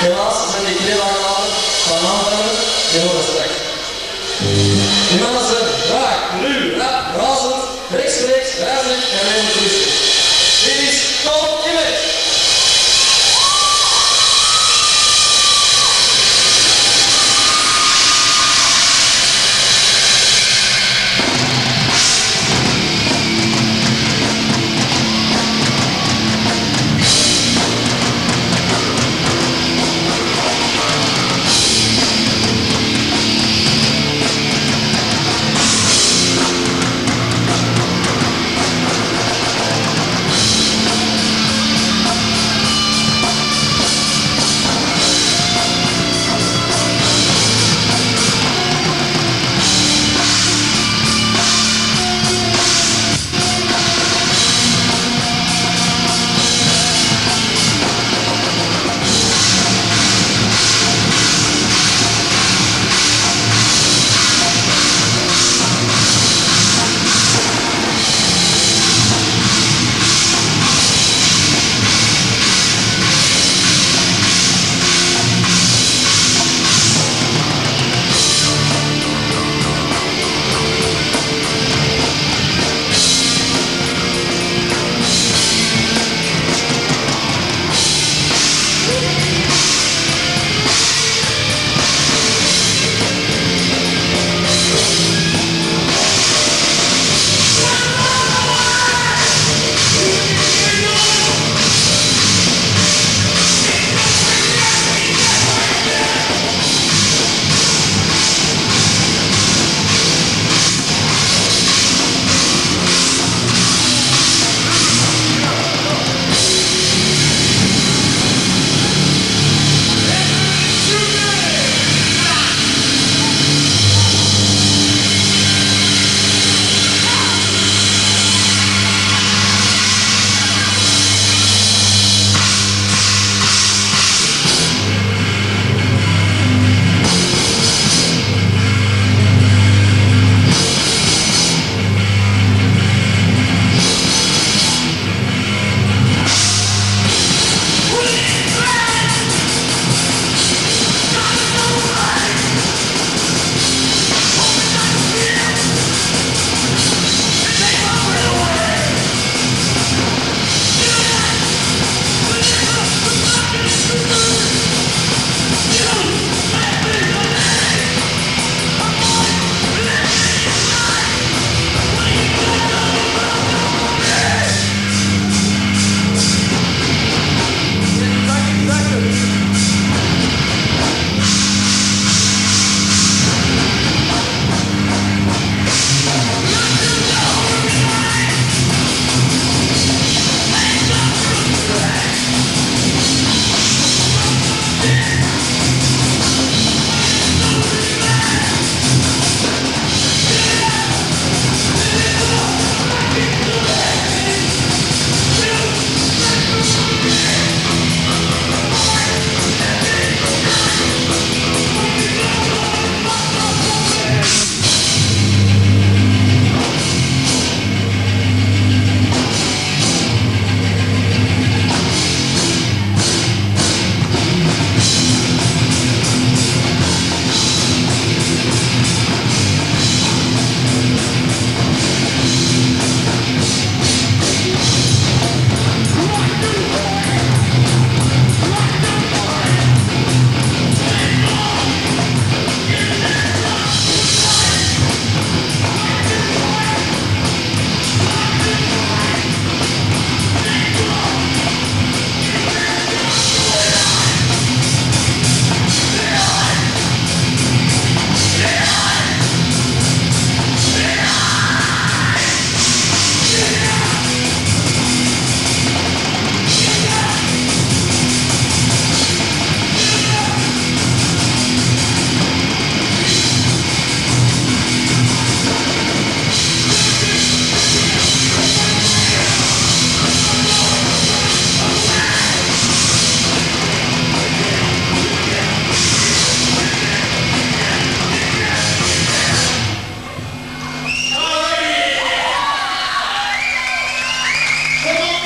Helaas zijn dagen later van aanvallen in Overstrak. Die mannen zijn raak, ruw, rap, razend, rechtstreeks, duidelijk en realistisch.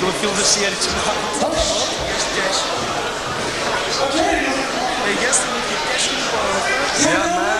You'll feel the shit. Yes, Yeah, man.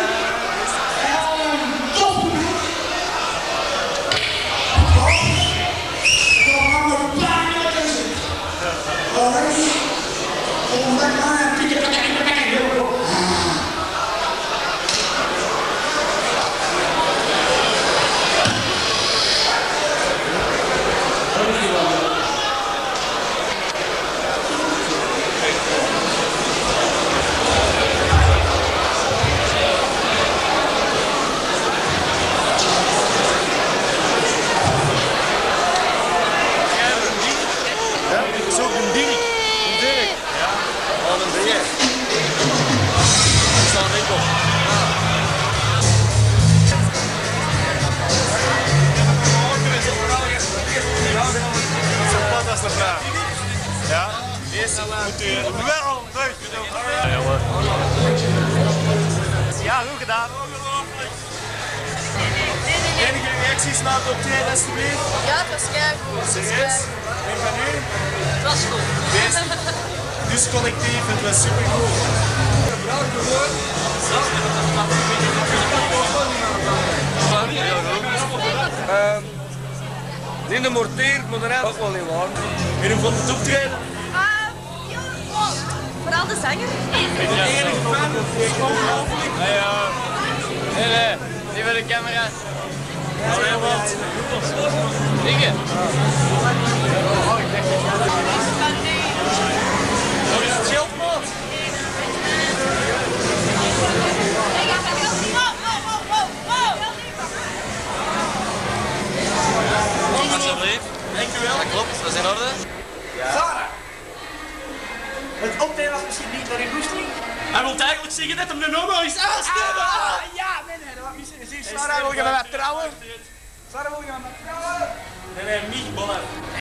Ja? Eerst moet u wel leuk Ja, jongen. Ja, goed gedaan. Enige reacties na het optreden, alsjeblieft? Ja, het was. Serieus? En van u? Het was goed. Wees dus collectief, het was supergoed. Ehm, niet de morteer, maar rest ook wel niet waar. En hoe vond het optreden? Ah, Vooral de zanger. Enige fan? Ongelooflijk. Nee, ja. Nee, nee. Niet voor de camera. Allee, wat? Dingen. Dankjewel. Dat klopt, dat is in orde. Sarah! Het optreden was misschien niet naar in goesting. Hij wil eigenlijk zeggen dat hem de nummer is aanstellen. Ah, ja, nee, nee, dat was misschien gezien. Sarah, wil je met mij trouwen? Sarah, wil je met mij trouwen? Nee, nee, niet ballen.